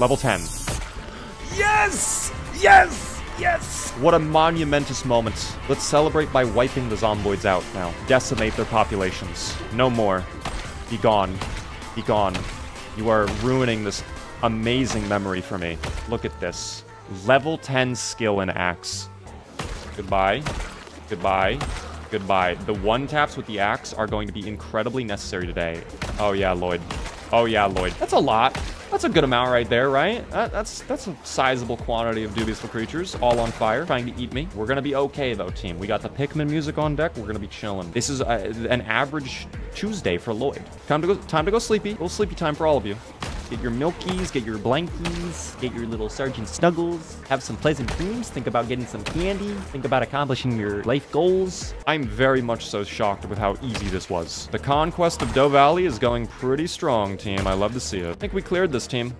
Level 10. Yes! Yes! Yes! What a monumentous moment. Let's celebrate by wiping the zomboids out now. Decimate their populations. No more. Be gone. Be gone. You are ruining this amazing memory for me. Look at this. Level 10 skill in axe. Goodbye. Goodbye. Goodbye. The one taps with the axe are going to be incredibly necessary today. Oh yeah, Lloyd. Oh yeah, Lloyd. That's a lot. That's a good amount right there, right? That, that's that's a sizable quantity of dubiousful creatures, all on fire, trying to eat me. We're gonna be okay though, team. We got the Pikmin music on deck. We're gonna be chilling. This is uh an average Tuesday for Lloyd. Time to go. Time to go sleepy. A little sleepy time for all of you. Get your milkies, get your blankies, get your little Sergeant Snuggles, have some pleasant dreams, think about getting some candy, think about accomplishing your life goals. I'm very much so shocked with how easy this was. The conquest of Doe Valley is going pretty strong, team. I love to see it. I think we cleared this, team.